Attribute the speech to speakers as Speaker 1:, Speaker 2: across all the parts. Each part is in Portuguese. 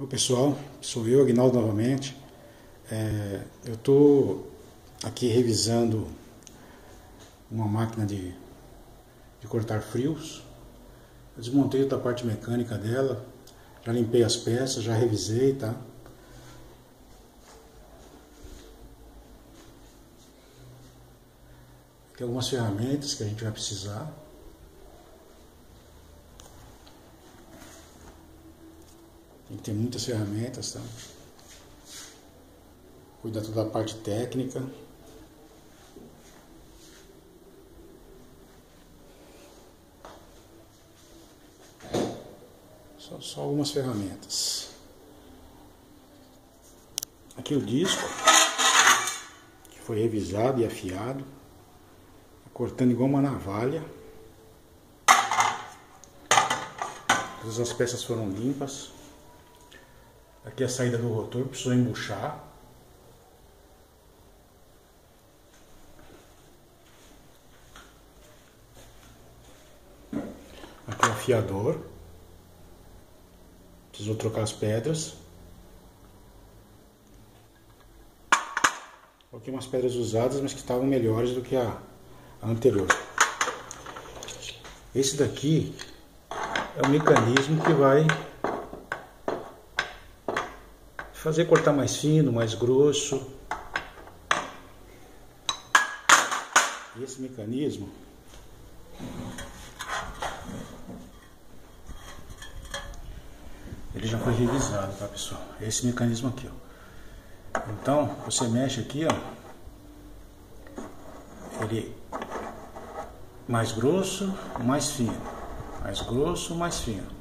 Speaker 1: Oi pessoal, sou eu, Agnaldo novamente. É, eu estou aqui revisando uma máquina de, de cortar frios. Eu desmontei toda a parte mecânica dela, já limpei as peças, já revisei, tá? Tem algumas ferramentas que a gente vai precisar. Tem que ter muitas ferramentas, tá? Cuidar toda a parte técnica. Só, só algumas ferramentas. Aqui o disco, que foi revisado e afiado, cortando igual uma navalha. Todas as peças foram limpas. Aqui a saída do rotor, precisou embuchar. Aqui o afiador. Precisou trocar as pedras. Coloquei umas pedras usadas, mas que estavam melhores do que a, a anterior. Esse daqui é o mecanismo que vai fazer cortar mais fino, mais grosso. E esse mecanismo ele já foi revisado, tá pessoal? Esse mecanismo aqui, ó. Então, você mexe aqui, ó. Ele mais grosso, mais fino. Mais grosso, mais fino.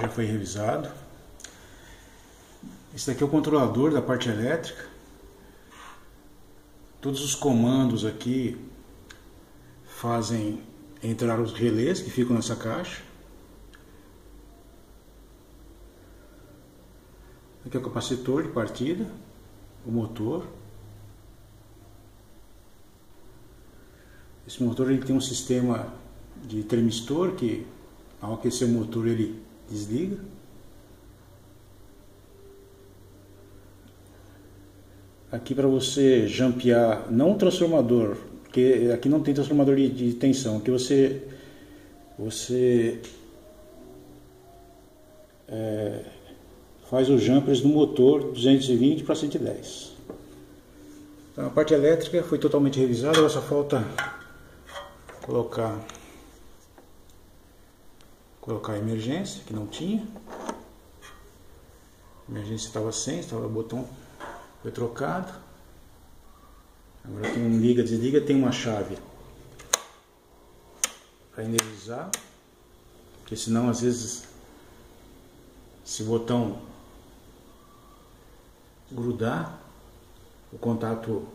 Speaker 1: Já foi revisado. Esse daqui é o controlador da parte elétrica. Todos os comandos aqui fazem entrar os relés que ficam nessa caixa. Aqui é o capacitor de partida, o motor. Esse motor ele tem um sistema de termistor que ao aquecer o motor ele desliga. Aqui para você jampear, não transformador, porque aqui não tem transformador de, de tensão, aqui você, você é, faz os jumpers no motor 220 para 110. Então a parte elétrica foi totalmente revisada, agora só falta colocar colocar emergência, que não tinha. Emergência estava sem, estava botão foi trocado. Agora tem um liga, desliga, tem uma chave para energizar, porque senão às vezes se botão grudar, o contato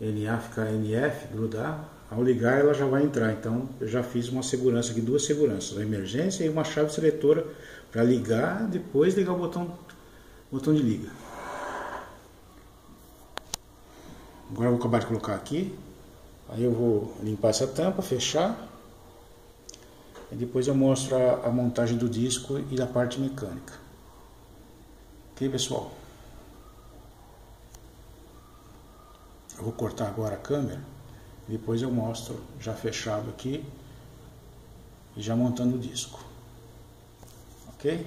Speaker 1: NA ficar NF, grudar, ao ligar ela já vai entrar, então eu já fiz uma segurança aqui, duas seguranças, a emergência e uma chave seletora para ligar, depois ligar o botão, botão de liga. Agora eu vou acabar de colocar aqui, aí eu vou limpar essa tampa, fechar, e depois eu mostro a, a montagem do disco e da parte mecânica. Ok pessoal? Eu vou cortar agora a câmera. Depois eu mostro já fechado aqui e já montando o disco. Ok?